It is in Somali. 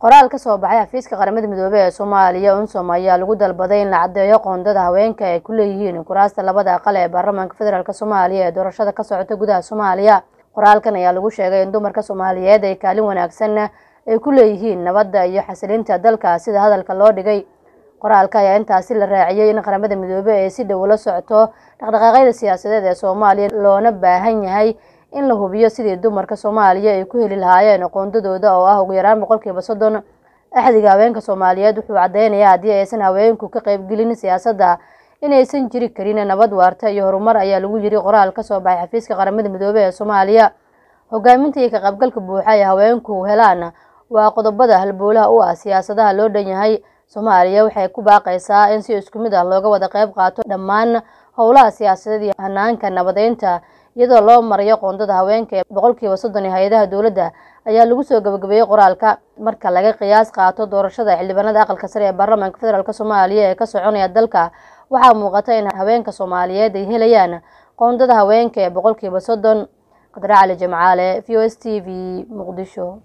qoraal ka soo baxay xafiiska qaramada midoobey ee soomaaliya unsom ayaa lagu dalbaday in la caddeeyo qoondada haweenka ay ku leeyihiin kuraasta labada aqal ee baarlamaanka federaalk soomaaliya ee doorashada ka socota gudaha soomaaliya. Qoraalkan ayaa lagu sheegay in dumarka soomaaliyeed ay kaalin wanaagsan ay ku leeyihiin nabadda iyo xasilinta dalka sida hadalka loo dhigay. Qoraalka ayaa intaasi la raaciyey in qaramada midoobey ay si dhow la socto dhaqdhaqaaqyada siyaasadeed ee soomaaliya loona baahan yahay in la hubiyo sidii dumarka soomaaliya ay ku heli lahaayeen qoondadooda oo ah ugu yaraan boqolkiiba soddon. Axdiga haweenka soomaaliyeed wuxuu caddeynayaa haddii aysan haweenku ka qaybgelin siyaasadda inaysan jiri karin nabad waarta iyo horumar ayaa lagu yiri qoraal ka soo baxay xafiiska qaramada midoobey ee soomaaliya. Hogaaminta iyo ka qaybgalka buuxa ee haweenku helaan waa qodobada halbowlaha u ah siyaasadaha loo dhan yahay. Soomaaliya waxay ku baaqaysaa in si isku mid ah looga wada qayb qaato dhammaan howlaha siyaasadeed iyo hanaanka nabadeynta iyadoo loo marayo qoondada haweenka ee boqolkiiba soddon ee hay'adaha dowladda ayaa lagu soo gabagabeeyey qoraalka. Marka laga qiyaas qaato doorashada xildhibaanada aqalka sare ee baarlamaanka federaalk soomaaliya ee ka soconaya dalka waxaa muuqata in haweenka soomaaliyeed ay helayaan qoondada haweenka ee boqolkiiba soddon. Qadre cali jimcaale v o s t v muqdisho